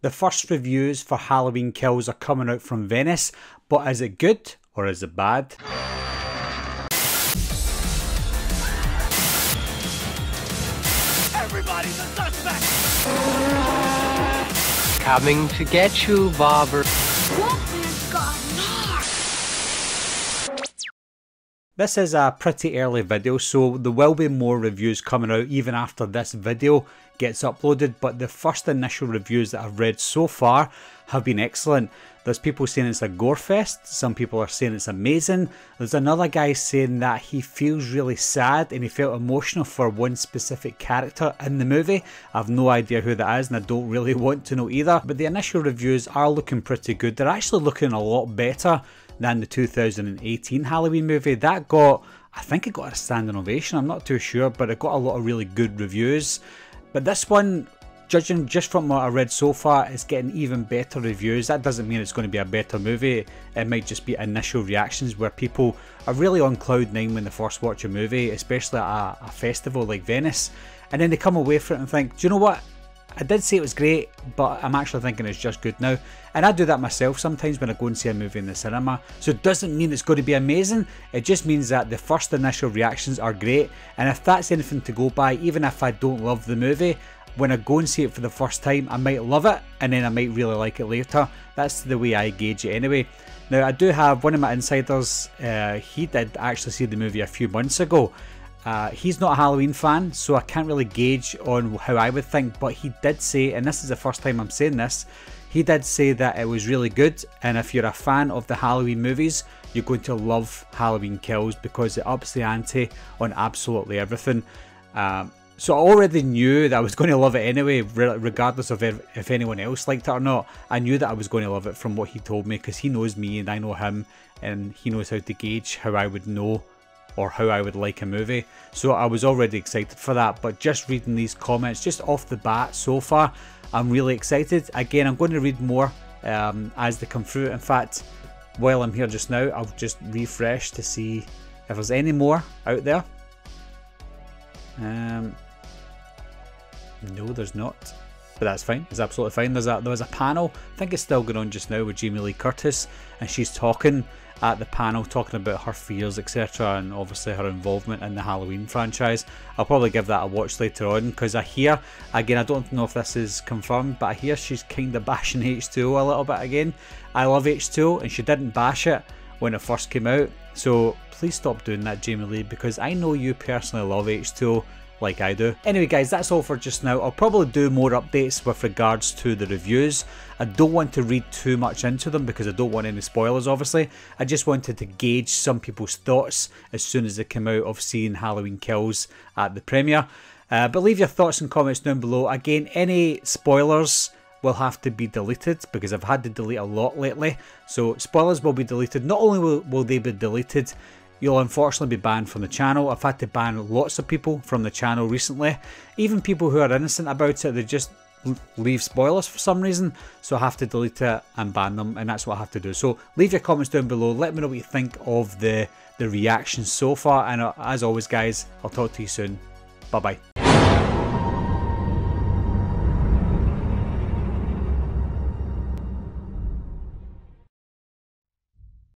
The first reviews for Halloween Kills are coming out from Venice, but is it good or is it bad? Everybody's a suspect! Coming to get you, Barbra. This is a pretty early video, so there will be more reviews coming out even after this video gets uploaded, but the first initial reviews that I've read so far have been excellent. There's people saying it's a gore fest, some people are saying it's amazing. There's another guy saying that he feels really sad and he felt emotional for one specific character in the movie. I've no idea who that is and I don't really want to know either, but the initial reviews are looking pretty good. They're actually looking a lot better than the 2018 Halloween movie. That got, I think it got a standing ovation, I'm not too sure, but it got a lot of really good reviews. But this one, judging just from what I read so far, is getting even better reviews. That doesn't mean it's going to be a better movie. It might just be initial reactions where people are really on cloud nine when they first watch a movie, especially at a, a festival like Venice. And then they come away from it and think, do you know what? I did say it was great, but I'm actually thinking it's just good now. And I do that myself sometimes when I go and see a movie in the cinema. So it doesn't mean it's going to be amazing, it just means that the first initial reactions are great. And if that's anything to go by, even if I don't love the movie, when I go and see it for the first time, I might love it and then I might really like it later. That's the way I gauge it anyway. Now, I do have one of my insiders, uh, he did actually see the movie a few months ago uh, he's not a Halloween fan, so I can't really gauge on how I would think, but he did say, and this is the first time I'm saying this, he did say that it was really good, and if you're a fan of the Halloween movies, you're going to love Halloween Kills because it ups the ante on absolutely everything. Um, so I already knew that I was going to love it anyway, regardless of if, if anyone else liked it or not. I knew that I was going to love it from what he told me because he knows me and I know him, and he knows how to gauge how I would know or how I would like a movie. So I was already excited for that, but just reading these comments just off the bat so far, I'm really excited. Again, I'm going to read more um, as they come through. In fact, while I'm here just now, I'll just refresh to see if there's any more out there. Um, no, there's not. But that's fine. It's absolutely fine. There's a there was a panel. I think it's still going on just now with Jamie Lee Curtis, and she's talking at the panel talking about her fears, etc., and obviously her involvement in the Halloween franchise. I'll probably give that a watch later on because I hear, again, I don't know if this is confirmed, but I hear she's kind of bashing H2O a little bit again. I love H2O, and she didn't bash it when it first came out, so please stop doing that, Jamie Lee, because I know you personally love H2O like I do. Anyway guys, that's all for just now. I'll probably do more updates with regards to the reviews. I don't want to read too much into them because I don't want any spoilers obviously. I just wanted to gauge some people's thoughts as soon as they come out of seeing Halloween Kills at the premiere. Uh, but leave your thoughts and comments down below. Again, any spoilers will have to be deleted because I've had to delete a lot lately. So spoilers will be deleted. Not only will, will they be deleted, You'll unfortunately be banned from the channel. I've had to ban lots of people from the channel recently. Even people who are innocent about it, they just leave spoilers for some reason. So I have to delete it and ban them and that's what I have to do. So leave your comments down below. Let me know what you think of the, the reactions so far. And uh, as always guys, I'll talk to you soon. Bye bye.